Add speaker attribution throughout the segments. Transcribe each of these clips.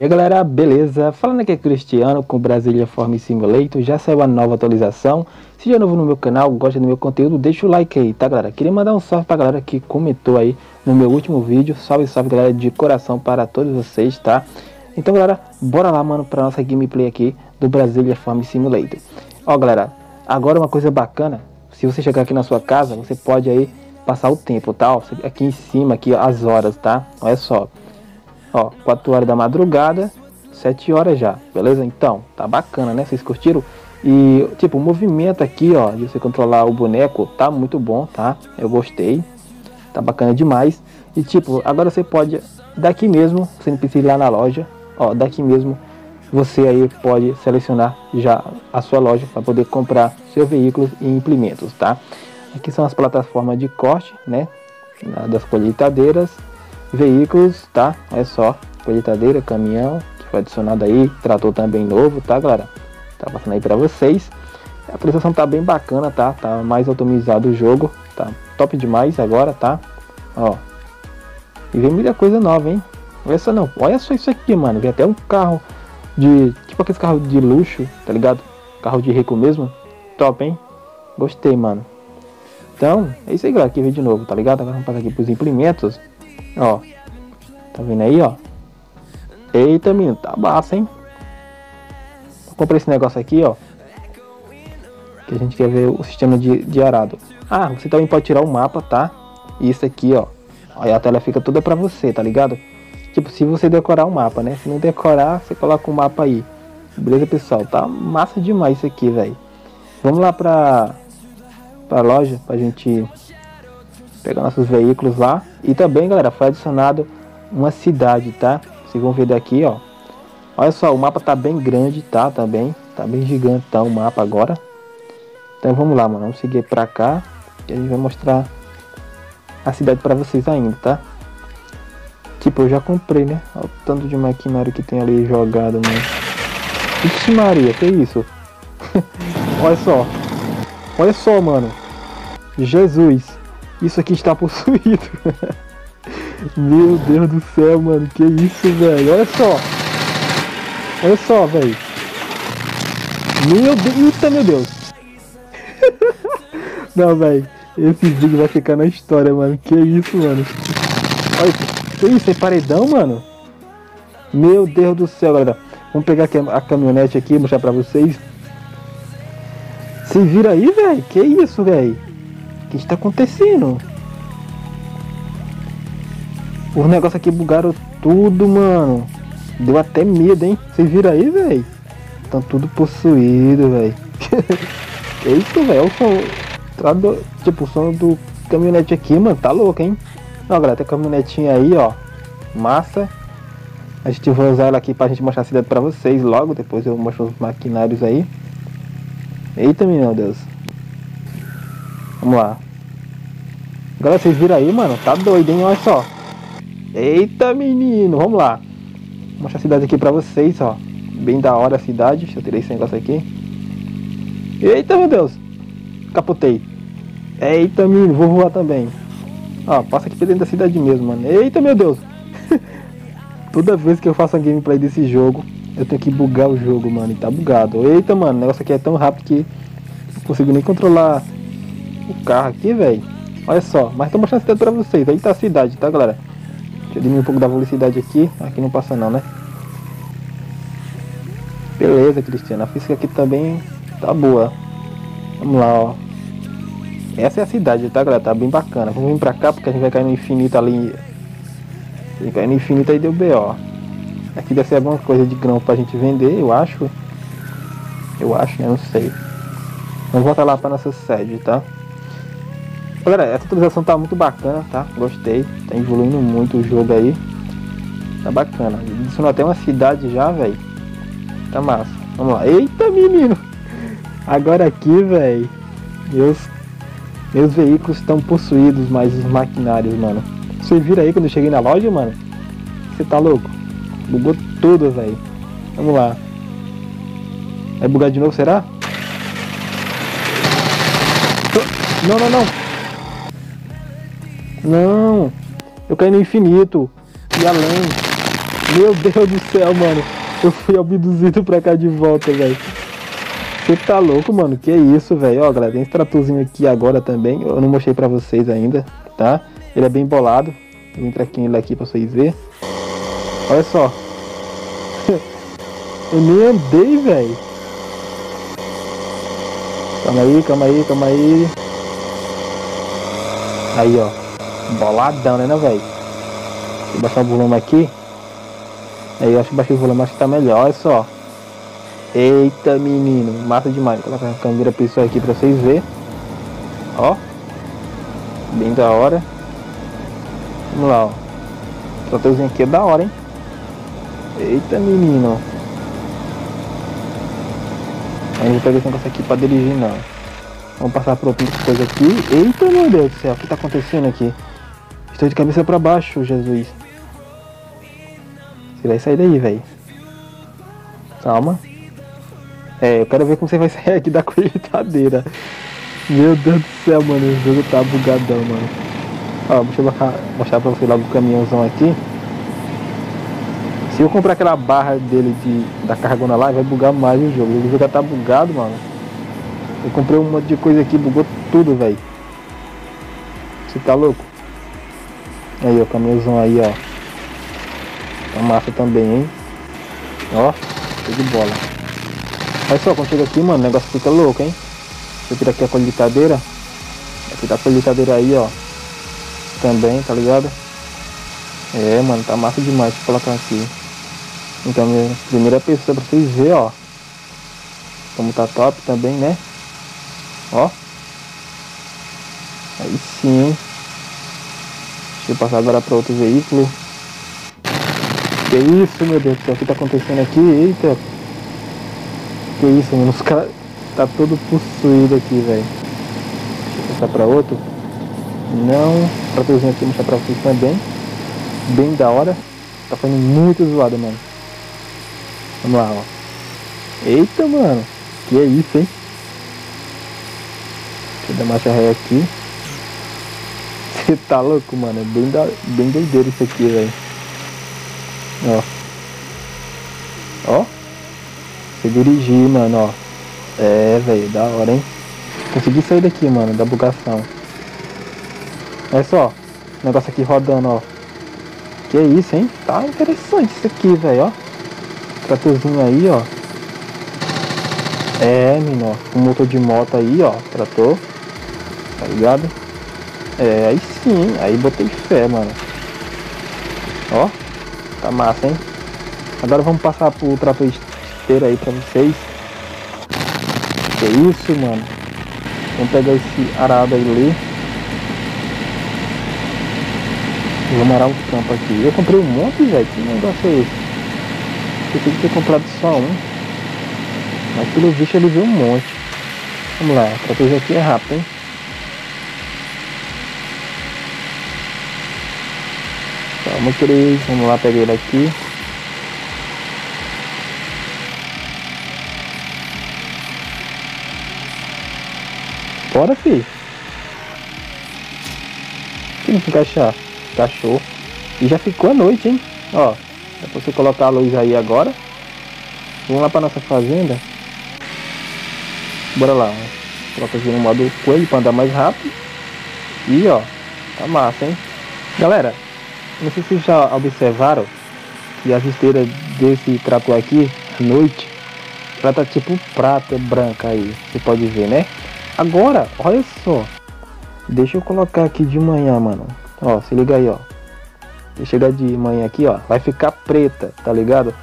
Speaker 1: E aí galera, beleza? Falando aqui é Cristiano com Brasília Form Simulator, já saiu a nova atualização. Se já é novo no meu canal, gosta do meu conteúdo, deixa o like aí, tá galera? Queria mandar um salve pra galera que comentou aí no meu último vídeo. Salve, salve galera de coração para todos vocês, tá? Então galera, bora lá mano pra nossa gameplay aqui do Brasília Farm Simulator. Ó galera, agora uma coisa bacana, se você chegar aqui na sua casa, você pode aí passar o tempo, tá? Ó, aqui em cima, aqui as horas, tá? Olha só. Ó, 4 horas da madrugada, 7 horas já, beleza? Então, tá bacana, né? Vocês curtiram? E, tipo, o movimento aqui, ó, de você controlar o boneco, tá muito bom, tá? Eu gostei. Tá bacana demais. E, tipo, agora você pode, daqui mesmo, você não precisa ir lá na loja, ó, daqui mesmo, você aí pode selecionar já a sua loja para poder comprar seu veículo e implementos, tá? Aqui são as plataformas de corte, né? Das colheitadeiras, veículos, tá? Olha só, colheitadeira, caminhão, que foi adicionado aí, trator também novo, tá, galera? Tá passando aí para vocês. A atualização tá bem bacana, tá? Tá mais otimizado o jogo, tá top demais agora, tá? Ó. E vem muita coisa nova, hein? Olha só não, olha só isso aqui, mano. Vem até um carro de. Tipo aqueles carros de luxo, tá ligado? Carro de rico mesmo. Top, hein? Gostei, mano. Então, é isso aí, galera. Aqui vem de novo, tá ligado? Agora vamos passar aqui pros implementos. Ó. Tá vendo aí, ó? Eita, menino, tá massa, hein? Eu comprei esse negócio aqui, ó. Que a gente quer ver o sistema de, de arado. Ah, você também pode tirar o mapa, tá? Isso aqui, ó. Aí a tela fica toda pra você, tá ligado? Tipo, se você decorar o mapa, né? Se não decorar, você coloca o mapa aí. Beleza, pessoal? Tá massa demais isso aqui, velho. Vamos lá pra, pra loja pra gente pegar nossos veículos lá. E também, galera, foi adicionado uma cidade, tá? Vocês vão ver daqui, ó. Olha só, o mapa tá bem grande, tá? Também, tá bem gigantão o mapa agora. Então vamos lá, mano. Vamos seguir pra cá. Que a gente vai mostrar a cidade pra vocês ainda, tá? Tipo, eu já comprei, né? Olha o tanto de maquinário que tem ali jogado, mano. Ixi Maria, que isso? Olha só. Olha só, mano. Jesus. Isso aqui está possuído. meu Deus do céu, mano. Que isso, velho. Olha só. Olha só, velho. Meu Deus. Eita, meu Deus. Não, velho. Esse vídeo vai ficar na história, mano. Que isso, mano. Olha. Que isso? É paredão, mano? Meu Deus do céu, galera. Vamos pegar a caminhonete aqui mostrar pra vocês. Se vira aí, velho. Que isso, velho? O que está acontecendo? Os negócios aqui bugaram tudo, mano. Deu até medo, hein? Vocês viram aí, velho? Estão tudo possuído, velho. que isso, velho? O som. Tipo, o som do caminhonete aqui, mano. Tá louco, hein? Ó, galera, tem caminhonetinha aí, ó. Massa. A gente vai usar ela aqui pra gente mostrar a cidade pra vocês logo. Depois eu mostro os maquinários aí. Eita, meu Deus. Vamos lá. Galera, vocês viram aí, mano? Tá doido, hein? Olha só. Eita, menino. Vamos lá. Vou mostrar a cidade aqui pra vocês, ó. Bem da hora a cidade. Deixa eu tirar esse negócio aqui. Eita, meu Deus. Capotei. Eita, menino. Vou voar também. Ó, passa aqui dentro da cidade mesmo, mano. Eita, meu Deus. Toda vez que eu faço a gameplay desse jogo, eu tenho que bugar o jogo, mano. E tá bugado. Eita, mano. O negócio aqui é tão rápido que não consigo nem controlar o carro aqui, velho. Olha só. Mas tô mostrando a cidade pra vocês. Aí tá a cidade, tá, galera? Deixa eu diminuir um pouco da velocidade aqui. Aqui não passa não, né? Beleza, Cristiano. A física aqui também tá boa. Vamos lá, ó. Essa é a cidade, tá, galera? Tá bem bacana. Vamos vir pra cá porque a gente vai cair no infinito ali. Cair no infinito aí deu B.O. Aqui deve ser alguma coisa de grão pra gente vender, eu acho. Eu acho, né? Não sei. Vamos voltar lá pra nossa sede, tá? Galera, essa atualização tá muito bacana, tá? Gostei. Tá evoluindo muito o jogo aí. Tá bacana. Adicionou até uma cidade já, velho. Tá massa. Vamos lá. Eita, menino! Agora aqui, velho. Meus, meus veículos estão possuídos, mas os maquinários, mano. Você viram aí quando eu cheguei na loja, mano? Você tá louco? Bugou tudo, velho. Vamos lá. Vai bugar de novo, será? Não, não, não. Não. Eu caí no infinito. E além. Meu Deus do céu, mano. Eu fui abduzido pra cá de volta, velho. Você tá louco, mano? Que isso, velho? Ó, galera, tem esse tratozinho aqui agora também. Eu não mostrei pra vocês ainda, tá? Ele é bem bolado. Vou entrar aqui nele aqui pra vocês verem. Olha só. Eu nem andei, velho. Calma aí, calma aí, calma aí. Aí, ó. Boladão, né, velho? Vou baixar o volume aqui. Aí eu acho que baixei o volume, acho que tá melhor. Olha só. Eita, menino. Massa demais. Vou colocar a câmera pessoal aqui pra vocês verem. Ó. Bem da hora. Vamos lá, ó. O tratorzinho aqui é da hora, hein? Eita, menino. Não vou pegar esse negócio aqui pra dirigir, não. Vamos passar por outra coisa aqui. Eita, meu Deus do céu. O que tá acontecendo aqui? Estou de cabeça pra baixo, Jesus. Você vai sair daí, velho. Calma. É, eu quero ver como você vai sair aqui da colheitadeira. Meu Deus do céu, mano. O jogo tá bugadão, mano. Ó, deixa eu mostrar, mostrar pra você logo o caminhãozão aqui. Se eu comprar aquela barra dele de, da cargona lá, vai bugar mais o jogo. O jogo já tá bugado, mano. Eu comprei um monte de coisa aqui, bugou tudo, velho. Você tá louco? Aí, ó, caminhãozão aí, ó. Tá massa também, hein? Ó, show de bola. Olha só, quando chega aqui, mano, o negócio fica louco, hein? Eu tiro aqui a colheitadeira. Aqui tá a colheitadeira aí, ó. Também, tá ligado? É, mano, tá massa demais. Colocar aqui. Então, minha primeira pessoa pra vocês verem, ó. Como tá top também, né? Ó. Aí sim? Deixa eu passar agora para outro veículo. Que isso, meu Deus do céu, o que tá acontecendo aqui? Eita! Que isso, mano, os caras tá todo possuído aqui, velho. Deixa eu passar para outro. Não, tratorzinho aqui mostrar pra vocês também. Bem da hora. Tá ficando muito zoado, mano. Vamos lá, ó. Eita, mano. Que é isso, hein? Deixa eu dar marcha ré aqui. Você tá louco, mano? É bem, da, bem doideiro isso aqui, velho. Ó. Ó. Você dirigir, mano, ó. É, velho, da hora, hein? Consegui sair daqui, mano, da bugação. Olha só. Negócio aqui rodando, ó. Que isso, hein? Tá interessante isso aqui, velho, ó. Tratorzinho aí, ó. É, menino, ó. Um motor de moto aí, ó. Trator. Tá ligado? É, aí sim, aí botei fé, mano. Ó, tá massa, hein? Agora vamos passar pro trator esteira aí pra vocês. Que isso, mano. Vamos pegar esse arado aí ali. Arar o campo aqui. Eu comprei um monte, velho. Que negócio é esse? Eu tenho que ter comprado só um. Mas pelo visto ele viu um monte. Vamos lá, o trator aqui é rápido, hein? Calma, Cris. Vamos lá pegar ele aqui. Bora, filho. Que não encaixar. Encaixou. E já ficou a noite, hein? Ó. É você colocar a luz aí agora. Vamos lá pra nossa fazenda. Bora lá. Coloca aqui no modo coelho pra andar mais rápido. E ó. Tá massa, hein? Galera, não sei se vocês já observaram que as esteiras desse trator aqui, à noite, ela tá tipo prata branca aí. Você pode ver, né? Agora, olha só. Deixa eu colocar aqui de manhã, mano. Ó, se liga aí, ó. Se chegar de manhã aqui, ó, vai ficar preta, tá ligado?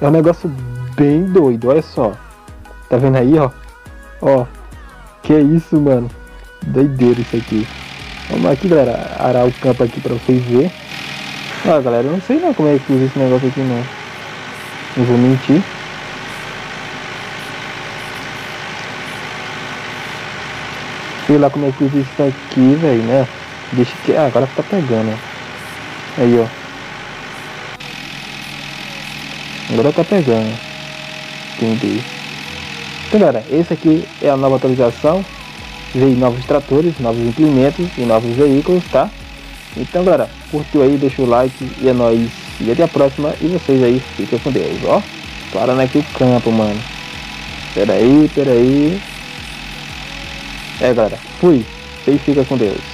Speaker 1: É um negócio bem doido, olha só. Tá vendo aí, ó? Ó, que isso, mano. Doideiro isso aqui. Vamos aqui, galera, arar o campo aqui pra vocês verem. Ah, galera, eu não sei não como é que usa esse negócio aqui, não. Não vou mentir. Sei lá como é que usa isso aqui, velho, né? Deixa que... Ah, agora tá pegando. Aí, ó. Agora tá pegando. Entendi. Então, galera, esse aqui é a nova atualização. Veio novos tratores, novos implementos e novos veículos, tá? Então, galera, curtiu aí, deixa o like e é nóis. E até a próxima. E vocês aí, fiquem com Deus, ó. Parando aqui o campo, mano. Pera aí, pera aí. É, galera, fui. Vocês ficam com Deus.